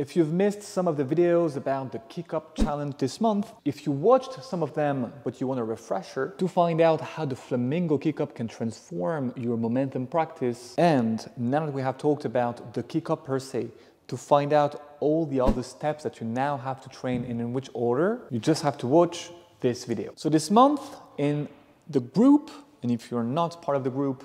If you've missed some of the videos about the Kick Up Challenge this month, if you watched some of them but you want a refresher to find out how the Flamingo Kick Up can transform your momentum practice, and now that we have talked about the Kick Up per se, to find out all the other steps that you now have to train and in which order, you just have to watch this video. So this month in the group, and if you're not part of the group,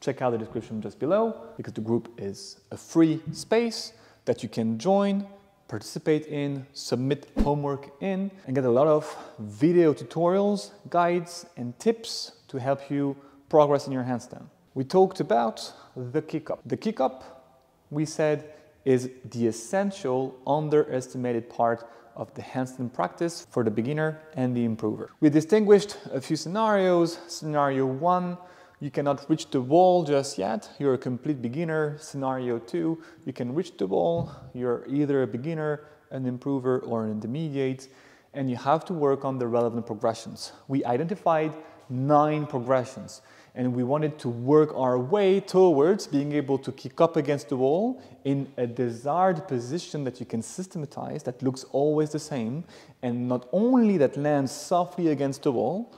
check out the description just below because the group is a free space that you can join, participate in, submit homework in, and get a lot of video tutorials, guides, and tips to help you progress in your handstand. We talked about the kick up. The kick up, we said, is the essential underestimated part of the handstand practice for the beginner and the improver. We distinguished a few scenarios. Scenario one, you cannot reach the wall just yet. You're a complete beginner. Scenario two, you can reach the wall. You're either a beginner, an improver, or an intermediate, and you have to work on the relevant progressions. We identified nine progressions and we wanted to work our way towards being able to kick up against the wall in a desired position that you can systematize that looks always the same and not only that lands softly against the wall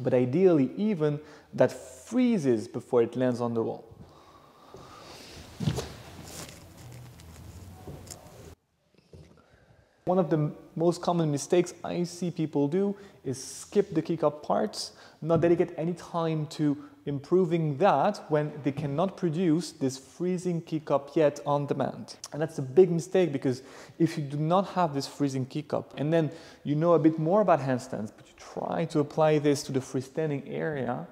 but ideally even that freezes before it lands on the wall. One of the most common mistakes I see people do is skip the kick up parts, not dedicate any time to improving that when they cannot produce this freezing up yet on demand. And that's a big mistake because if you do not have this freezing up and then you know a bit more about handstands, but you try to apply this to the freestanding area,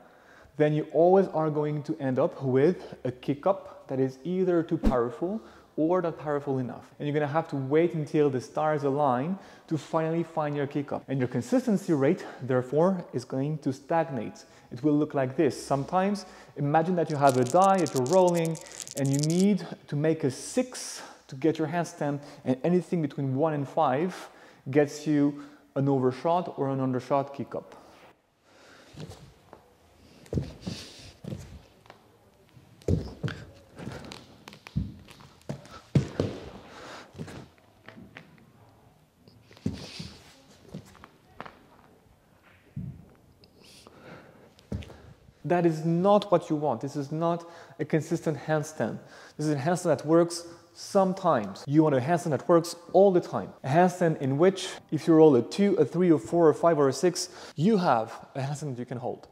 then you always are going to end up with a kick up that is either too powerful or not powerful enough. And you're gonna have to wait until the stars align to finally find your kick up. And your consistency rate, therefore, is going to stagnate. It will look like this. Sometimes, imagine that you have a die that you're rolling and you need to make a six to get your handstand and anything between one and five gets you an overshot or an undershot kick up. That is not what you want. This is not a consistent handstand. This is a handstand that works sometimes. You want a handstand that works all the time. A handstand in which, if you roll a two, a three, a four, a five, or a six, you have a handstand that you can hold.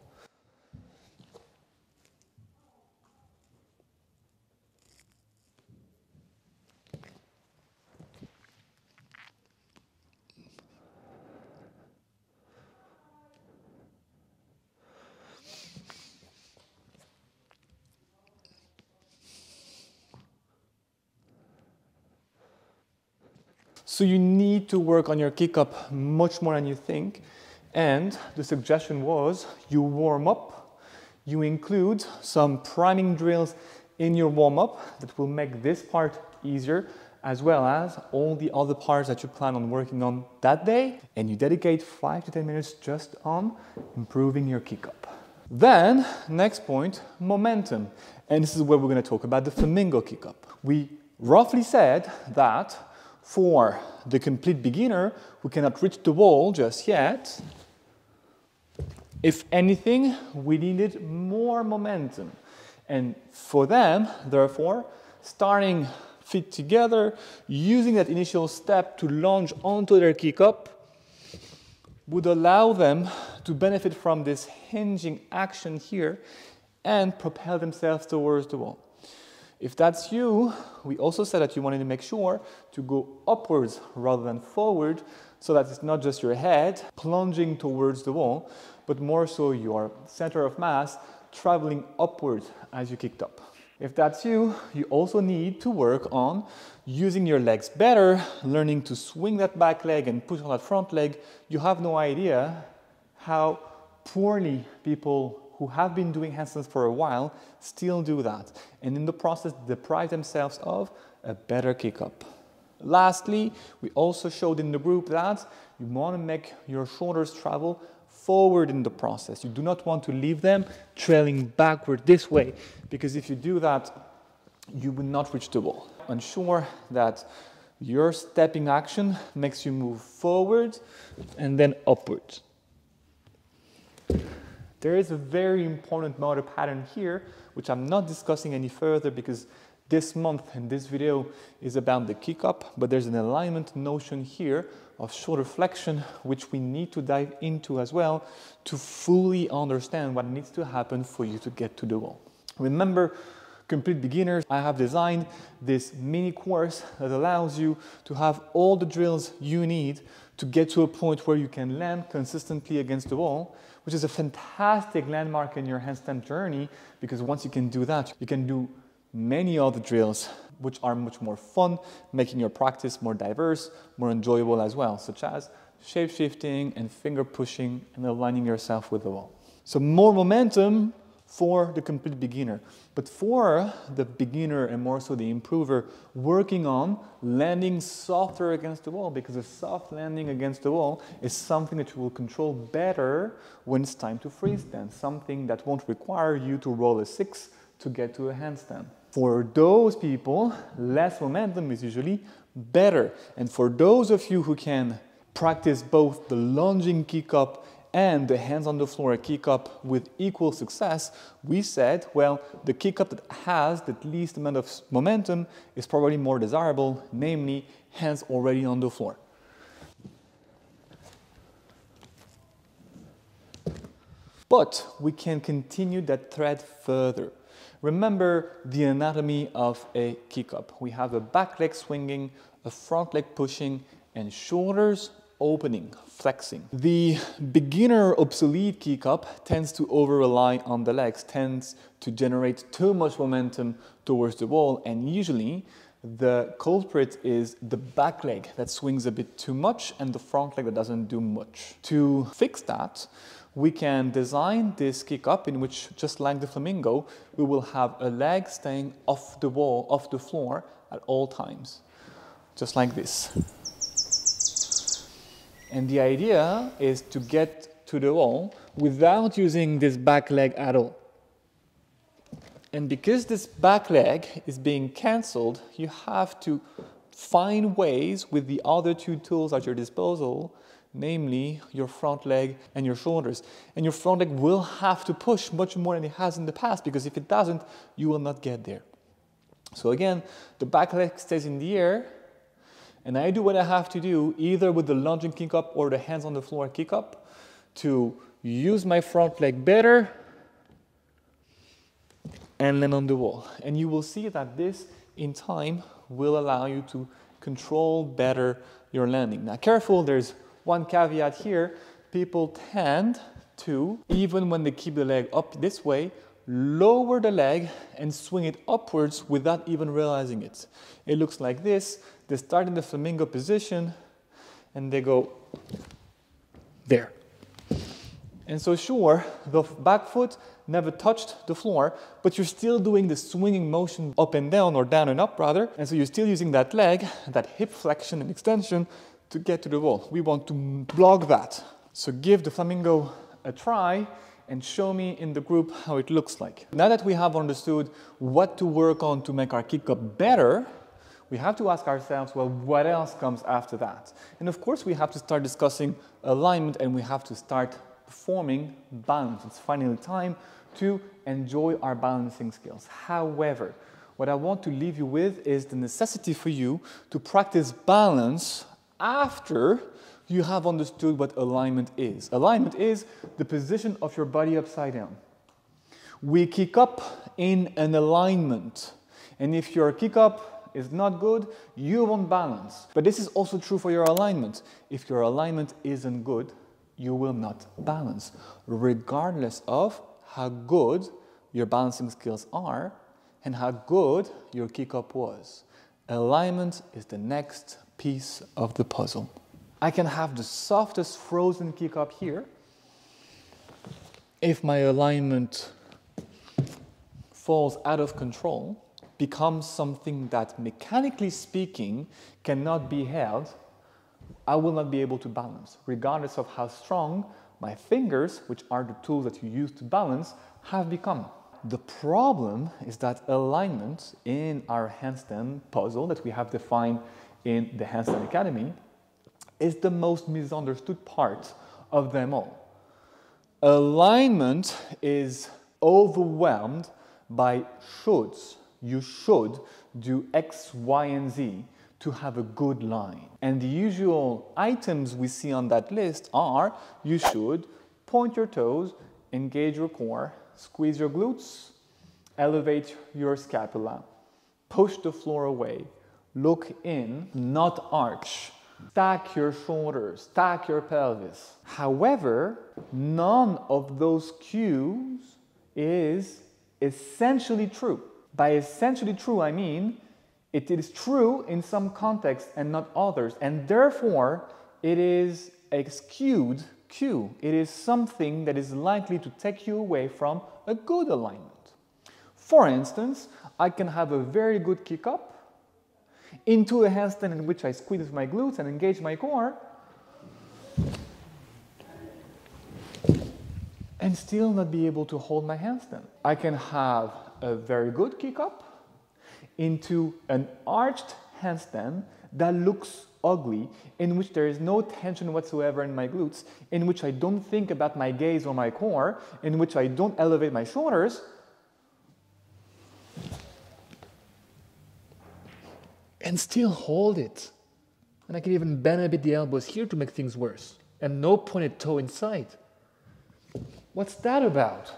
So you need to work on your kick up much more than you think. And the suggestion was you warm up, you include some priming drills in your warm up that will make this part easier as well as all the other parts that you plan on working on that day. And you dedicate five to 10 minutes just on improving your kick up. Then, next point, momentum. And this is where we're going to talk about the flamingo kick up. We roughly said that for the complete beginner who cannot reach the wall just yet, if anything, we needed more momentum. And for them, therefore, starting feet together, using that initial step to launch onto their kick up, would allow them to benefit from this hinging action here and propel themselves towards the wall. If that's you, we also said that you wanted to make sure to go upwards rather than forward so that it's not just your head plunging towards the wall, but more so your center of mass traveling upwards as you kicked up. If that's you, you also need to work on using your legs better, learning to swing that back leg and push on that front leg. You have no idea how poorly people who have been doing handstands for a while still do that and in the process deprive themselves of a better kick up. Lastly, we also showed in the group that you want to make your shoulders travel forward in the process. You do not want to leave them trailing backward this way, because if you do that, you will not reach the wall. Ensure that your stepping action makes you move forward and then upwards. There is a very important motor pattern here, which I'm not discussing any further because this month and this video is about the kick up, but there's an alignment notion here of shoulder flexion, which we need to dive into as well to fully understand what needs to happen for you to get to the wall. Remember, complete beginners, I have designed this mini course that allows you to have all the drills you need to get to a point where you can land consistently against the wall, which is a fantastic landmark in your handstand journey because once you can do that, you can do many other drills which are much more fun, making your practice more diverse, more enjoyable as well, such as shape shifting and finger pushing and aligning yourself with the wall. So more momentum for the complete beginner. But for the beginner and more so the improver, working on landing softer against the wall because a soft landing against the wall is something that you will control better when it's time to freestand, something that won't require you to roll a six to get to a handstand. For those people, less momentum is usually better. And for those of you who can practice both the lunging kick up and the hands on the floor kick up with equal success, we said, well, the kick up that has the least amount of momentum is probably more desirable, namely hands already on the floor. But we can continue that thread further. Remember the anatomy of a kick up. We have a back leg swinging, a front leg pushing, and shoulders opening, flexing. The beginner obsolete kick up tends to over rely on the legs, tends to generate too much momentum towards the wall, and usually the culprit is the back leg that swings a bit too much and the front leg that doesn't do much. To fix that, we can design this kick up in which, just like the flamingo, we will have a leg staying off the wall, off the floor at all times, just like this. And the idea is to get to the wall without using this back leg at all. And because this back leg is being cancelled, you have to find ways with the other two tools at your disposal namely your front leg and your shoulders. And your front leg will have to push much more than it has in the past because if it doesn't, you will not get there. So again, the back leg stays in the air and I do what I have to do either with the lunging kick up or the hands on the floor kick up to use my front leg better and then on the wall. And you will see that this in time will allow you to control better your landing. Now careful, there's one caveat here, people tend to, even when they keep the leg up this way, lower the leg and swing it upwards without even realizing it. It looks like this. They start in the flamingo position and they go there. And so sure, the back foot never touched the floor, but you're still doing the swinging motion up and down or down and up rather. And so you're still using that leg, that hip flexion and extension to get to the wall. We want to block that. So give the flamingo a try and show me in the group how it looks like. Now that we have understood what to work on to make our kick up better, we have to ask ourselves, well, what else comes after that? And of course, we have to start discussing alignment and we have to start performing balance. It's finally time to enjoy our balancing skills. However, what I want to leave you with is the necessity for you to practice balance after you have understood what alignment is. Alignment is the position of your body upside down. We kick up in an alignment. And if your kick up is not good, you won't balance. But this is also true for your alignment. If your alignment isn't good, you will not balance, regardless of how good your balancing skills are and how good your kick up was. Alignment is the next piece of the puzzle. I can have the softest frozen kick up here. If my alignment falls out of control, becomes something that mechanically speaking cannot be held, I will not be able to balance, regardless of how strong my fingers, which are the tools that you use to balance, have become. The problem is that alignment in our handstand puzzle that we have defined in the Handstand Academy is the most misunderstood part of them all. Alignment is overwhelmed by shoulds. You should do X, Y, and Z to have a good line. And the usual items we see on that list are you should point your toes, engage your core, squeeze your glutes, elevate your scapula, push the floor away, look in, not arch, stack your shoulders, stack your pelvis. However, none of those cues is essentially true. By essentially true, I mean it is true in some contexts and not others, and therefore it is a skewed cue. It is something that is likely to take you away from a good alignment. For instance, I can have a very good kick up into a handstand in which I squeeze my glutes and engage my core, and still not be able to hold my handstand. I can have a very good kick up into an arched handstand that looks ugly, in which there is no tension whatsoever in my glutes, in which I don't think about my gaze or my core, in which I don't elevate my shoulders, and still hold it. And I can even bend a bit the elbows here to make things worse. And no pointed toe inside. What's that about?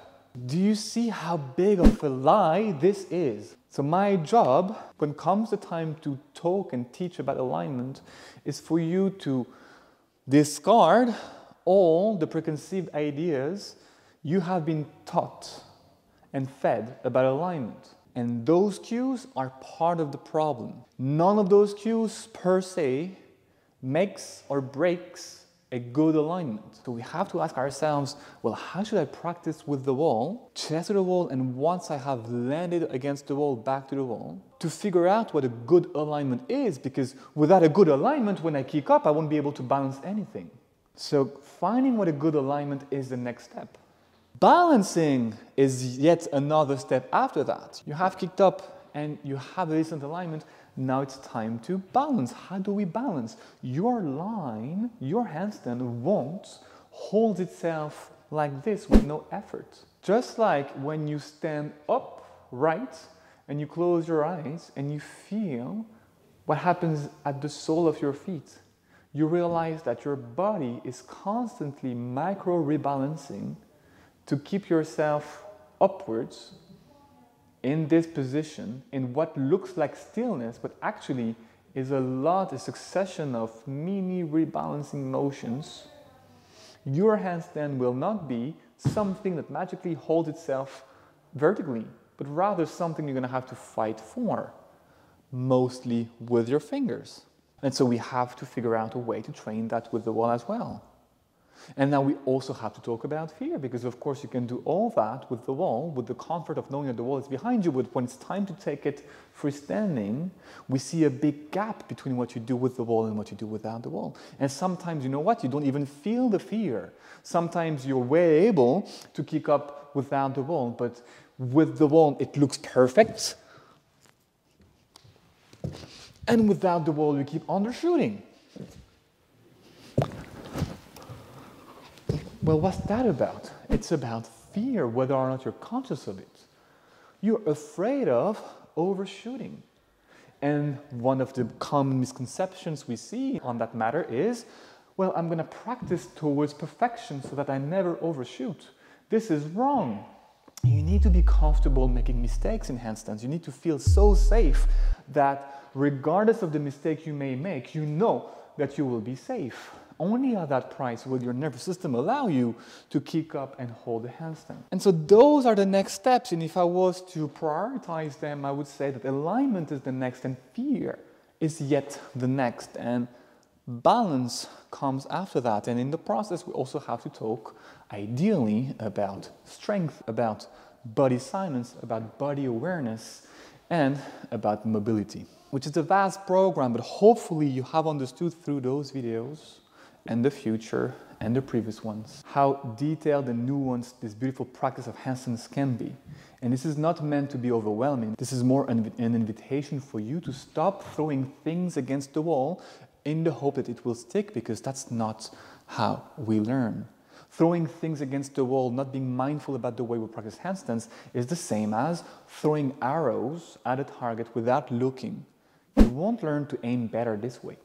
Do you see how big of a lie this is? So my job, when comes the time to talk and teach about alignment, is for you to discard all the preconceived ideas you have been taught and fed about alignment. And those cues are part of the problem. None of those cues per se makes or breaks a good alignment. So we have to ask ourselves, well, how should I practice with the wall, chest to the wall, and once I have landed against the wall, back to the wall, to figure out what a good alignment is, because without a good alignment, when I kick up, I won't be able to balance anything. So finding what a good alignment is the next step. Balancing is yet another step after that. You have kicked up and you have a decent alignment. Now it's time to balance. How do we balance? Your line, your handstand won't hold itself like this with no effort. Just like when you stand upright and you close your eyes and you feel what happens at the sole of your feet. You realize that your body is constantly micro rebalancing to keep yourself upwards in this position in what looks like stillness, but actually is a lot, a succession of mini rebalancing motions, your handstand will not be something that magically holds itself vertically, but rather something you're going to have to fight for, mostly with your fingers. And so we have to figure out a way to train that with the wall as well. And now we also have to talk about fear because, of course, you can do all that with the wall, with the comfort of knowing that the wall is behind you. But when it's time to take it freestanding, we see a big gap between what you do with the wall and what you do without the wall. And sometimes, you know what? You don't even feel the fear. Sometimes you're way able to kick up without the wall, but with the wall, it looks perfect. And without the wall, you keep undershooting. Well, what's that about? It's about fear, whether or not you're conscious of it. You're afraid of overshooting. And one of the common misconceptions we see on that matter is well, I'm going to practice towards perfection so that I never overshoot. This is wrong. You need to be comfortable making mistakes in handstands. You need to feel so safe that regardless of the mistake you may make, you know that you will be safe. Only at that price will your nervous system allow you to kick up and hold the handstand. And so those are the next steps. And if I was to prioritize them, I would say that alignment is the next and fear is yet the next. And balance comes after that. And in the process, we also have to talk ideally about strength, about body silence, about body awareness, and about mobility, which is a vast program, but hopefully you have understood through those videos and the future and the previous ones. How detailed and nuanced this beautiful practice of handstands can be. And this is not meant to be overwhelming. This is more an, an invitation for you to stop throwing things against the wall in the hope that it will stick because that's not how we learn. Throwing things against the wall, not being mindful about the way we practice handstands, is the same as throwing arrows at a target without looking. You won't learn to aim better this way.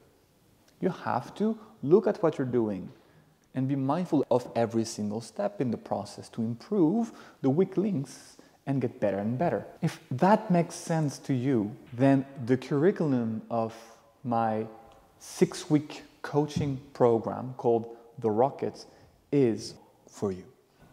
You have to look at what you're doing and be mindful of every single step in the process to improve the weak links and get better and better. If that makes sense to you, then the curriculum of my six week coaching program called The Rocket is for you.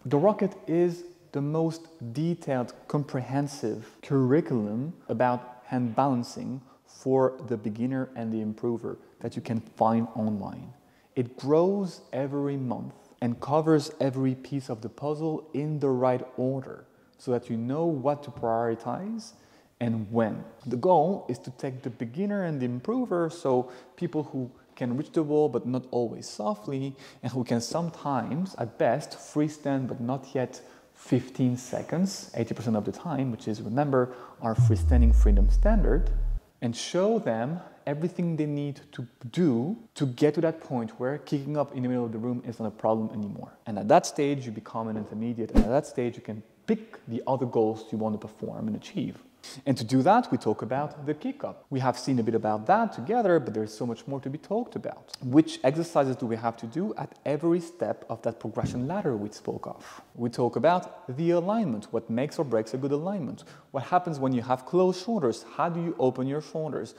The Rocket is the most detailed, comprehensive curriculum about hand balancing for the beginner and the improver that you can find online. It grows every month and covers every piece of the puzzle in the right order so that you know what to prioritize and when. The goal is to take the beginner and the improver, so people who can reach the wall but not always softly, and who can sometimes, at best, freestand but not yet 15 seconds, 80% of the time, which is, remember, our freestanding freedom standard, and show them everything they need to do to get to that point where kicking up in the middle of the room is not a problem anymore. And at that stage, you become an intermediate, and at that stage, you can pick the other goals you want to perform and achieve. And to do that, we talk about the kick up. We have seen a bit about that together, but there's so much more to be talked about. Which exercises do we have to do at every step of that progression ladder we spoke of? We talk about the alignment, what makes or breaks a good alignment. What happens when you have closed shoulders? How do you open your shoulders?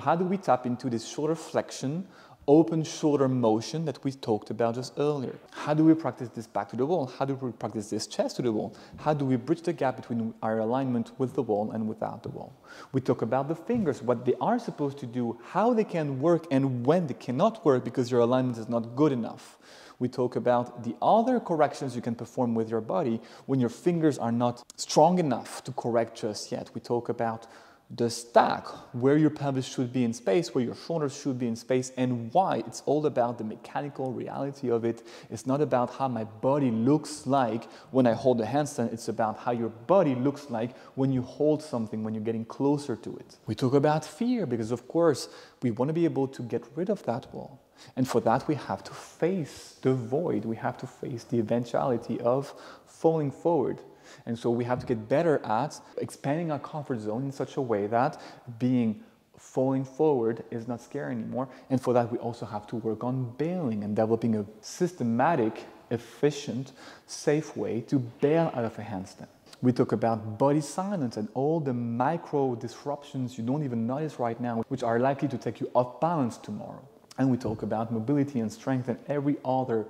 How do we tap into this shoulder flexion open shoulder motion that we talked about just earlier. How do we practice this back to the wall? How do we practice this chest to the wall? How do we bridge the gap between our alignment with the wall and without the wall? We talk about the fingers, what they are supposed to do, how they can work and when they cannot work because your alignment is not good enough. We talk about the other corrections you can perform with your body when your fingers are not strong enough to correct just yet. We talk about the stack, where your pelvis should be in space, where your shoulders should be in space, and why. It's all about the mechanical reality of it. It's not about how my body looks like when I hold a handstand. It's about how your body looks like when you hold something, when you're getting closer to it. We talk about fear because, of course, we want to be able to get rid of that wall. And for that, we have to face the void. We have to face the eventuality of falling forward and so we have to get better at expanding our comfort zone in such a way that being falling forward is not scary anymore. And for that, we also have to work on bailing and developing a systematic, efficient, safe way to bail out of a handstand. We talk about body silence and all the micro disruptions you don't even notice right now, which are likely to take you off balance tomorrow. And we talk about mobility and strength and every other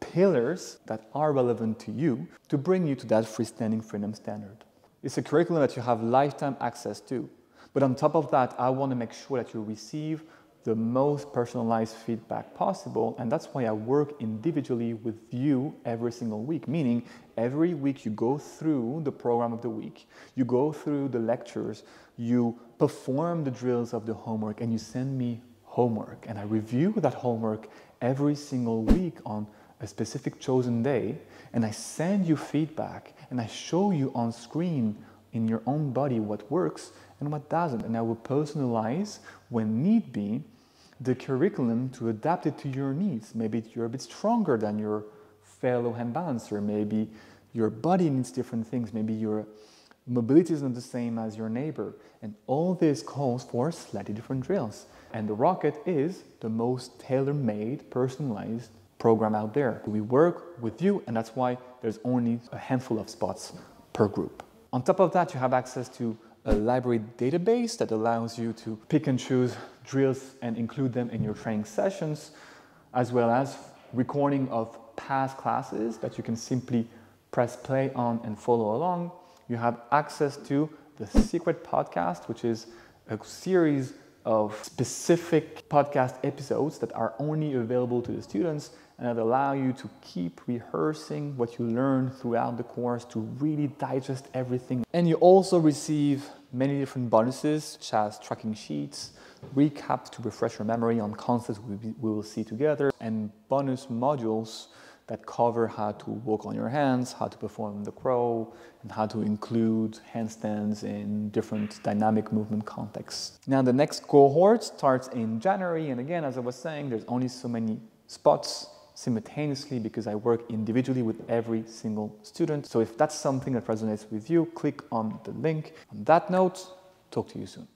pillars that are relevant to you to bring you to that freestanding freedom standard. It's a curriculum that you have lifetime access to. But on top of that, I want to make sure that you receive the most personalized feedback possible. And that's why I work individually with you every single week, meaning every week you go through the program of the week, you go through the lectures, you perform the drills of the homework, and you send me homework. And I review that homework every single week on a specific chosen day and I send you feedback and I show you on screen in your own body what works and what doesn't. And I will personalize, when need be, the curriculum to adapt it to your needs. Maybe you're a bit stronger than your fellow hand balancer. Maybe your body needs different things. Maybe your mobility is not the same as your neighbor. And all this calls for slightly different drills. And the Rocket is the most tailor made, personalized program out there. We work with you, and that's why there's only a handful of spots per group. On top of that, you have access to a library database that allows you to pick and choose drills and include them in your training sessions, as well as recording of past classes that you can simply press play on and follow along. You have access to the Secret Podcast, which is a series of specific podcast episodes that are only available to the students and that allow you to keep rehearsing what you learn throughout the course to really digest everything. And you also receive many different bonuses, such as tracking sheets, recaps to refresh your memory on concepts we, we will see together, and bonus modules that cover how to walk on your hands, how to perform the crow, and how to include handstands in different dynamic movement contexts. Now the next cohort starts in January, and again, as I was saying, there's only so many spots simultaneously because I work individually with every single student. So if that's something that resonates with you, click on the link. On that note, talk to you soon.